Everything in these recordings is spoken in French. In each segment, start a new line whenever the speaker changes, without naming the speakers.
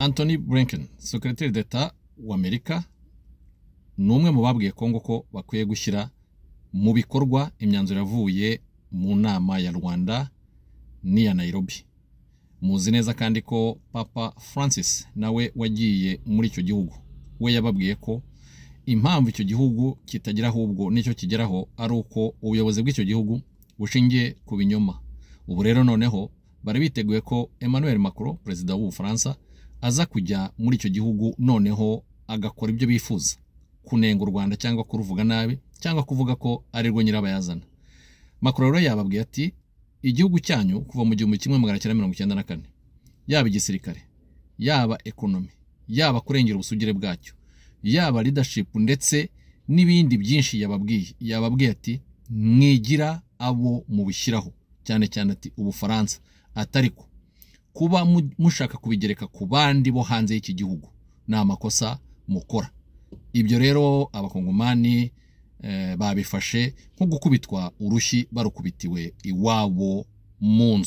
Anthony Blinken secretary d'etat w'Amerika ni umwe mu babwiye Kongo ko bakwiye gushyira mu bikorwa imyanzuro yavuye mu nama ya Rwanda n'iya Nairobi. Muzi neza kandi ko Papa Francis nawe wagiye muri icyo gihugu. We yababwiye ko impamvu icyo gihugu kitagira ahubwo n'icyo kigeraho ari uko ubuyobozi bw'icyo gihugu bushingiye ku binyoma. Ubu rero noneho bari biteguye ko Emmanuel Macron perezida w'ubufaransa aza kujya muri icyo gihugu noneho agakora ibyo bifuza. Kunenga u Rwanda cyangwa kuruvuga nabi cyangwa kuvuga ko ari rwo nyirabayazana. Macron rero yababwiye ati igihugu cyanyu kuva mu gihumbi kimwe magana cyenda mirongo icyenda na kane yaba igisirikare yaba ekonomi yaba kurengera ubusugire bwacyo yaba leadership ndetse n'ibindi byinshi yababwiye. Yababwiye ati mwigira abo mubishyiraho. Cyane cyane ati ubufaransa atariko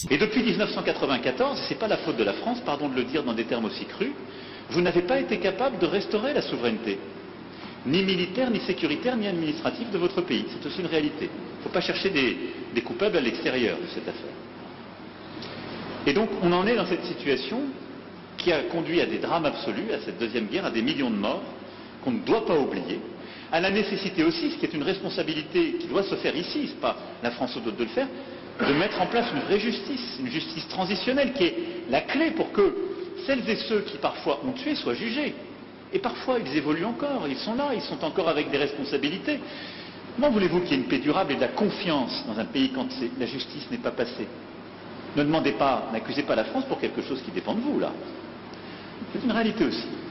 Et depuis 1994, c'est pas la faute de la France, pardon de le dire dans des termes aussi crus, vous n'avez pas été capable de restaurer la souveraineté, ni militaire, ni sécuritaire, ni administrative de votre pays. C'est aussi une réalité. Il ne faut pas chercher des coupables à l'extérieur de cette affaire. Et donc on en est dans cette situation qui a conduit à des drames absolus, à cette deuxième guerre, à des millions de morts, qu'on ne doit pas oublier, à la nécessité aussi, ce qui est une responsabilité qui doit se faire ici, ce n'est pas la France ou d'autres de le faire, de mettre en place une vraie justice, une justice transitionnelle qui est la clé pour que celles et ceux qui parfois ont tué soient jugés. Et parfois ils évoluent encore, ils sont là, ils sont encore avec des responsabilités. Comment voulez-vous qu'il y ait une paix durable et de la confiance dans un pays quand la justice n'est pas passée? Ne demandez pas, n'accusez pas la France pour quelque chose qui dépend de vous, là. C'est une réalité aussi.